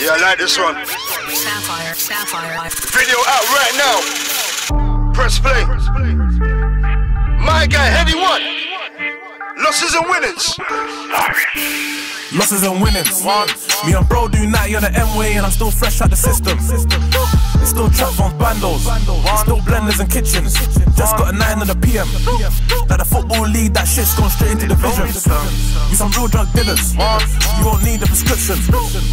Yeah, I like this one. Sapphire, Sapphire. Video out right now. Press play. My guy, Headie One. Losses and winnings. Losses and winnings. Me and bro do 90 on the M way, and I'm still fresh out the system. It's still trap phones, bandos. It's still blenders and kitchens. Just got a 9 on the PM. Like the football league, that shit's gone straight into the vision. We some real drug dealers. You won't need a prescription.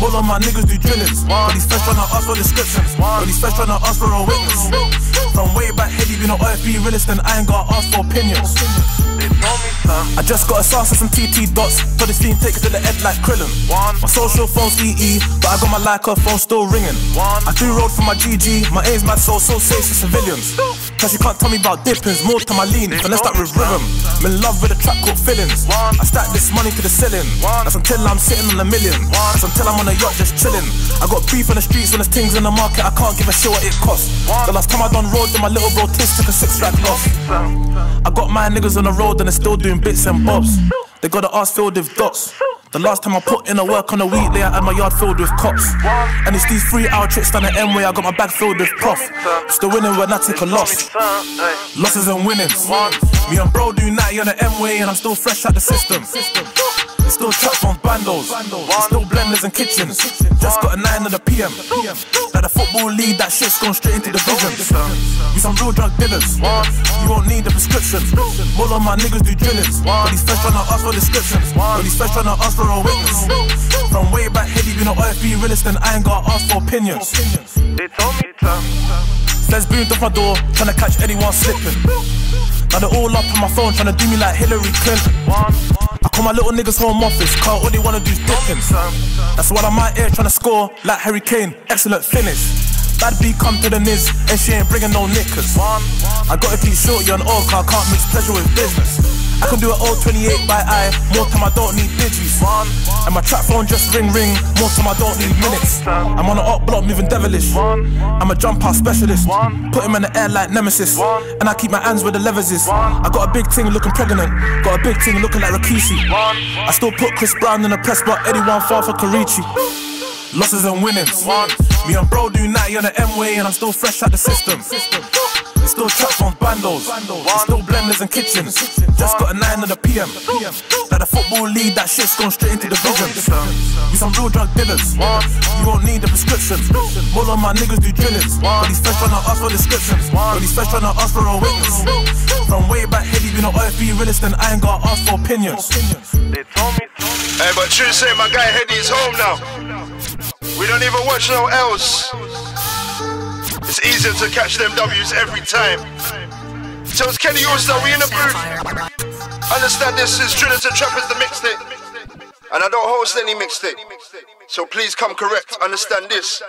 All of my niggas do drillings. But these fresh trying to ask for descriptions. But these fresh trying to ask for a witness. From way back, Headie, been an OFB realist, and I ain't got to ask for opinions. I just got a sauce and some TT dots. For this team, take it to the head like Krillin. My social phone's EE, but I got my Lyca phone still ringing. I do road for my GG, my aim's mad so so safe for civilians. Cause you can't tell me about dippings, more to my lean, but let's start with rhythm. I'm in love with a track called feelings. I stack this money to the ceiling. One. That's until I'm sitting on a million. That's until I'm on a yacht just chilling. I got beef on the streets when there's things in the market, I can't give a shit what it costs. The last time I done road, then my little bro Tiss took a six track loss. I got my niggas on the road and they're still doing bits and bobs. They got the ass filled with dots. The last time I put in a work on a weekday, I had my yard filled with cops. And it's these three hour trips down the M way, I got my bag filled with prof. Still winning when I take a loss. Losses and winnings. Me and bro do 90 on the M way, and I'm still fresh out the system. It's still trap on bandos. Still and kitchens. Just got a 9 on the PM. Like the football league, that shit's gone straight into the vision. We some real drug dealers. You won't need a prescription. All of my niggas do drillings. But these fresh trying to ask for descriptions. But these fresh trying to ask for a witness. From way back, Headie, been an OFB realist, and I ain't got to ask for opinions. They told me to. Feds boomed off my door, trying to catch anyone slipping. Now they're all up on my phone, trying to do me like Hillary Clinton. Call my little niggas home office, car all they wanna do is dipping. That's why I'm out trying to score like Harry Kane, excellent finish. Bad B come to the niz, and she ain't bringing no knickers. I gotta keep shorty on all, car can't mix pleasure with business. I can do it all 28 by eye, more time I don't need digits. And my trap phone just ring ring, more time I don't need minutes. I'm on the up block moving devilish. I'm a jump out specialist, put him in the air like nemesis. And I keep my hands where the levers is. I got a big thing looking pregnant, got a big thing looking like Rikishi. I still put Chris Brown in the press, but Eddie one far for Karichi. Losses and winnings. Me and bro do 90 on the M way, and I'm still fresh out the system. It's still trap phones, bandos. It's still blenders and kitchens. Just got a 9 on the PM. Like the football league, that shit's gone straight into the vision. We some real drug dealers. You won't need a prescription. All of my niggas do drillings. But these fresh trying to ask for descriptions. But these fresh trying to ask for a witness. From way back, Headie, been an OFB realist, and I ain't got to ask for opinions. They told me. Hey, but true say my guy Headie's home now. We don't even watch no else. It's easier to catch them W's every time. It's Kenny Allstar, we in the booth. Understand this is Trinity Trap is the mixtape. And I don't host any mixtape. So please come correct. Understand this.